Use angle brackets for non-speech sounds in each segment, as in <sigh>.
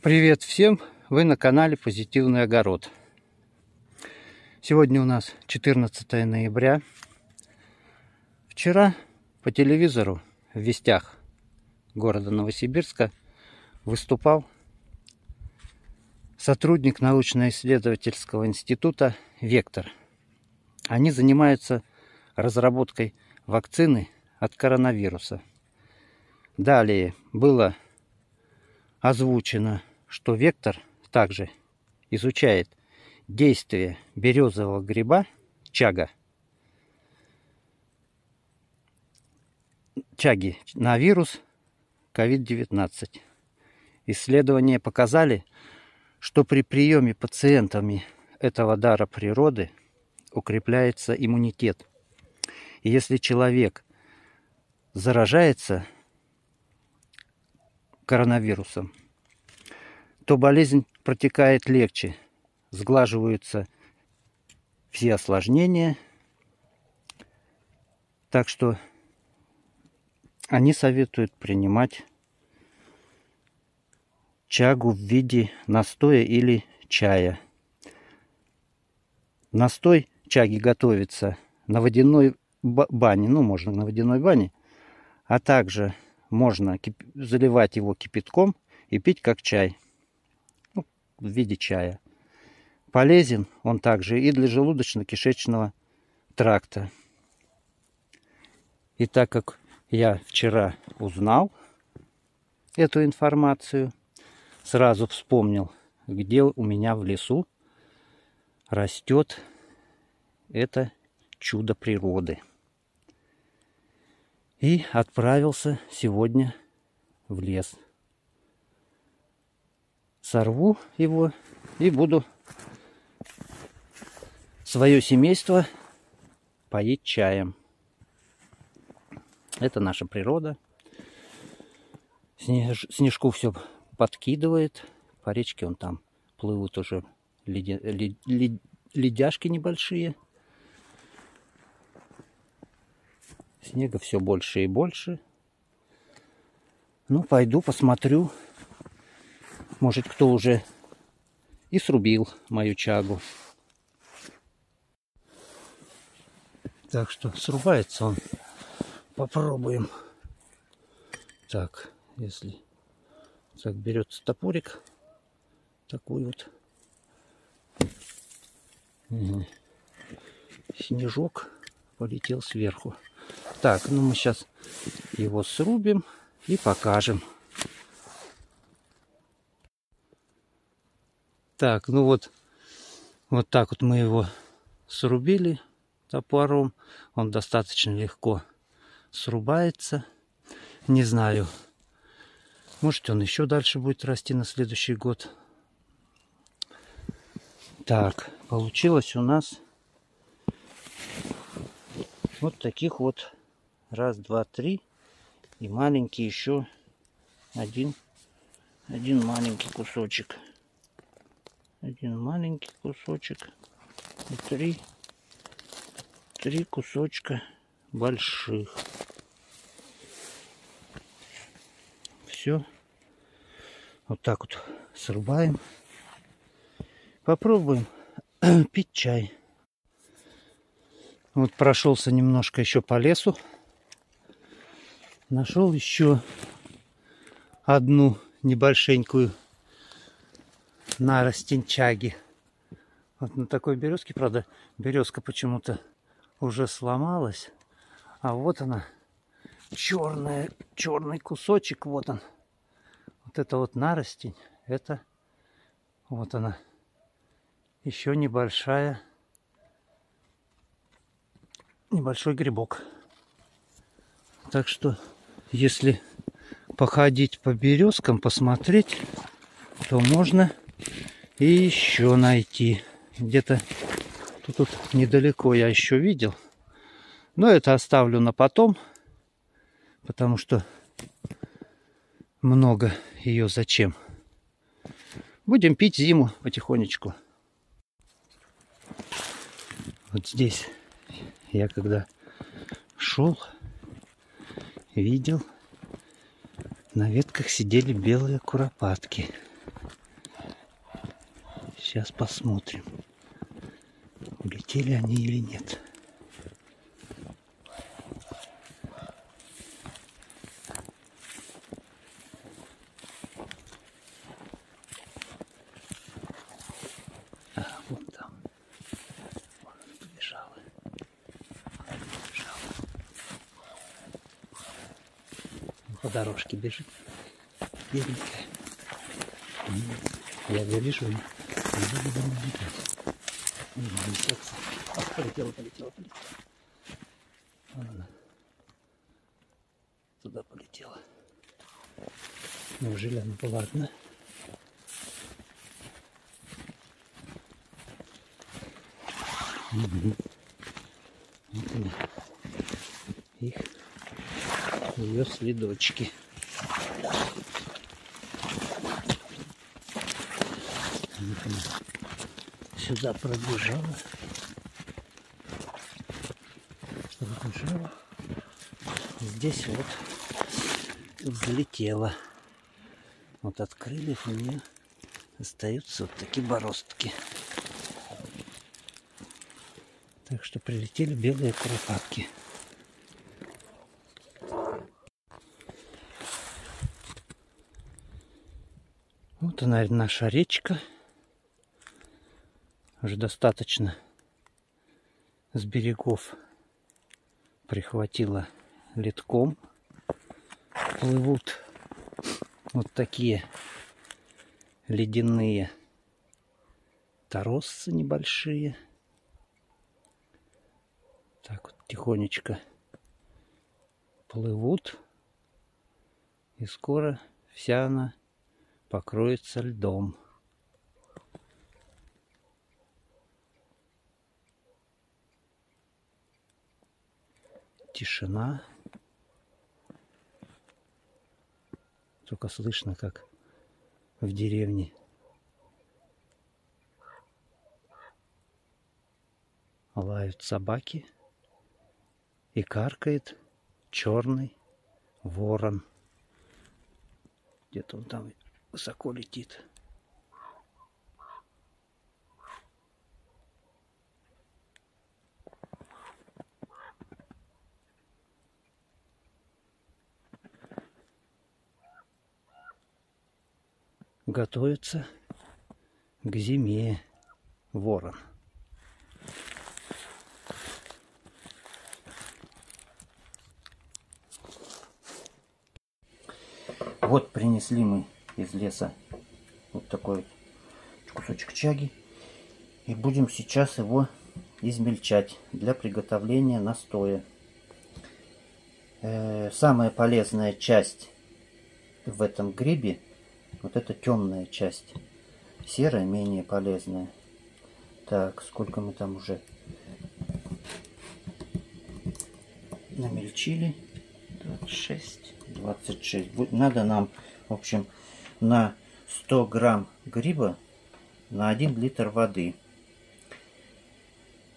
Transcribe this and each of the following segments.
Привет всем! Вы на канале Позитивный огород. Сегодня у нас 14 ноября. Вчера по телевизору в вестях города Новосибирска выступал сотрудник научно-исследовательского института «Вектор». Они занимаются разработкой вакцины от коронавируса. Далее было озвучено, что вектор также изучает действие березового гриба чага, чаги на вирус COVID-19. Исследования показали, что при приеме пациентами этого дара природы укрепляется иммунитет. И если человек заражается коронавирусом, то болезнь протекает легче, сглаживаются все осложнения. Так что они советуют принимать чагу в виде настоя или чая. Настой чаги готовится на водяной бане, ну, можно на водяной бане, а также можно заливать его кипятком и пить как чай. В виде чая. Полезен он также и для желудочно-кишечного тракта. И так как я вчера узнал эту информацию, сразу вспомнил, где у меня в лесу растет это чудо природы и отправился сегодня в лес. Сорву его и буду свое семейство поить чаем. Это наша природа. Снеж, снежку все подкидывает. По речке он там плывут уже леди, лед, ледяшки небольшие. Снега все больше и больше. Ну, пойду посмотрю. Может, кто уже и срубил мою чагу. Так что срубается он. Попробуем. Так, если так берется топорик, такой вот снежок полетел сверху. Так, ну мы сейчас его срубим и покажем. Так, ну вот, вот так вот мы его срубили топором. Он достаточно легко срубается. Не знаю, может он еще дальше будет расти на следующий год. Так, получилось у нас вот таких вот Раз, два, три. И маленький еще один, один маленький кусочек. Один маленький кусочек. И три, три кусочка больших. Все. Вот так вот срубаем. Попробуем <clears throat> пить чай. Вот прошелся немножко еще по лесу нашел еще одну небольшенькую наростень чаги. Вот на такой березке, правда, березка почему-то уже сломалась. А вот она, черная, черный кусочек, вот он. Вот это вот наростень, это вот она. Еще небольшая, небольшой грибок. Так что если походить по березкам, посмотреть, то можно и еще найти. Где-то тут, тут недалеко я еще видел. Но это оставлю на потом, потому что много ее зачем. Будем пить зиму потихонечку. Вот здесь я когда шел, видел, на ветках сидели белые куропатки. Сейчас посмотрим, улетели они или нет. А. Побежала. По дорожке бежит. Беленькая. М, Я ее вижу. и не буду за ней бегать. М, несется. А, полетела, полетела, полетела. Вон она. Туда полетела. Неужели она была одна? Мгм. Вот они. Их, ее следочки. Вот она сюда пробежала. Пробежала. Здесь вот взлетела. Вот от крыльев у нее остаются вот такие бороздки. Так что прилетели белые куропатки. Вот она наша речка. Уже достаточно с берегов прихватила литком. Плывут вот такие ледяные торосцы небольшие. Так вот тихонечко плывут. И скоро вся она покроется льдом. Тишина. Только слышно, как в деревне лают собаки и каркает черный ворон. Где-то он там высоко летит. Готовится к зиме ворон. Вот принесли мы из леса вот такой кусочек чаги. И будем сейчас его измельчать для приготовления настоя. Э, самая полезная часть в этом грибе, вот эта темная часть. Серая менее полезная. Так, сколько мы там уже намельчили? 26. 26. Будет- Надо нам, в общем, на 100 грамм гриба на 1 литр воды.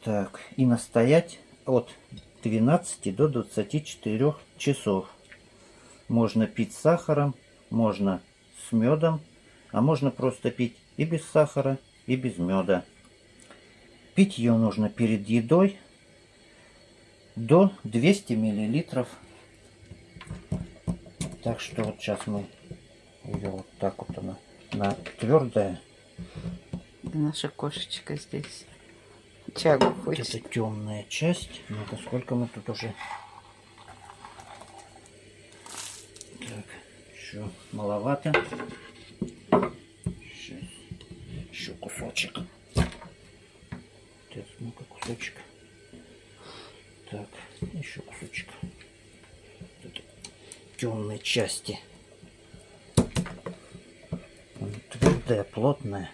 Так, и настоять от 12 до 24 часов. Можно пить с сахаром, можно с медом, а можно просто пить и без сахара, и без меда. Пить ее нужно перед едой до 200 миллилитров так что вот сейчас мы ее вот так вот она, на твердая. Наша кошечка здесь Вот хочет. это темная часть. Ну-ка, сколько мы тут уже? Так, еще маловато. Сейчас. Еще кусочек. Это, ну-ка, кусочек. Так, еще кусочек. Это темной части. Твердая, плотная.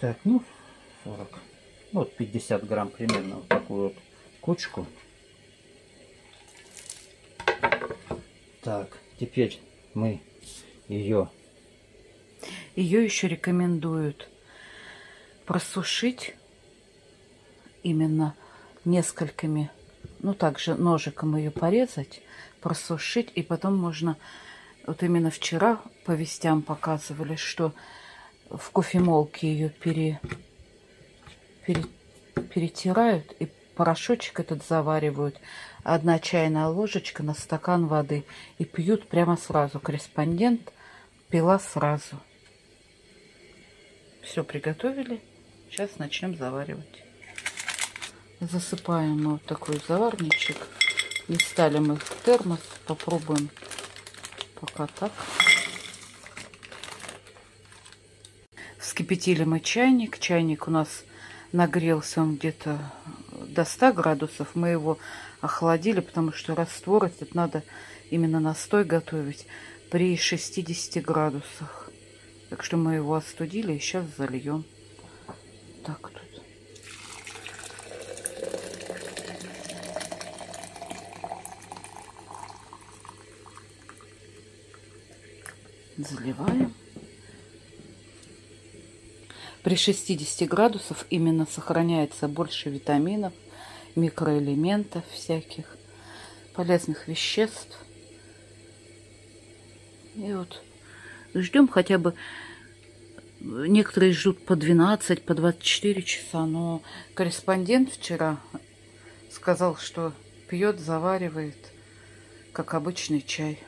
Так, ну, 40. Ну, Вот 50 грамм примерно вот такую вот кучку. Так, теперь мы ее Ее еще рекомендуют просушить именно несколькими, ну также ножиком ее порезать, просушить, и потом можно Вот именно вчера по вестям показывали, что в кофемолке ее пере, пере, перетирают и порошочек этот заваривают. Одна чайная ложечка на стакан воды и пьют прямо сразу. Корреспондент пила сразу. Все приготовили. Сейчас начнем заваривать. Засыпаем вот такой заварничек. Не стали мы в термос. Попробуем пока так. Вскипятили мы чайник. Чайник у нас нагрелся он где-то до 100 градусов. Мы его охладили, потому что раствор этот надо именно настой готовить при 60 градусах. Так что мы его остудили и сейчас зальем. Так тут. Заливаем. При 60 градусах именно сохраняется больше витаминов, микроэлементов всяких, полезных веществ. И вот ждем хотя бы, некоторые ждут по 12, по 24 часа, но корреспондент вчера сказал, что пьет, заваривает, как обычный чай.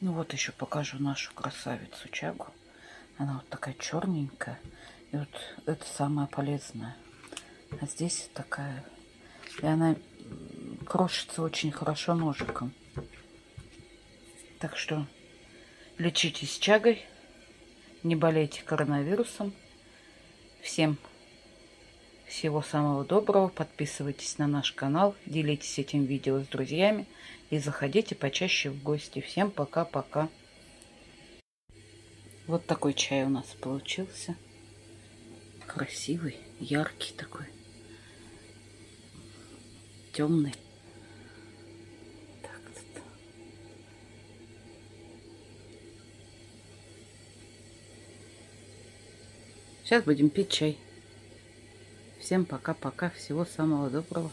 Ну вот еще покажу нашу красавицу чагу. Она вот такая черненькая. И вот это самое полезное. А здесь такая... И она крошится очень хорошо ножиком. Так что лечитесь чагой. Не болейте коронавирусом. Всем всего самого доброго. Подписывайтесь на наш канал. Делитесь этим видео с друзьями. И заходите почаще в гости. Всем пока-пока. Вот такой чай у нас получился. Красивый, яркий такой. Темный. Так, тут. Сейчас будем пить чай. Всем пока-пока. Всего самого доброго.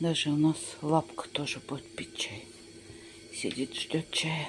Даже у нас лапка тоже будет пить чай. Сидит, ждет чая.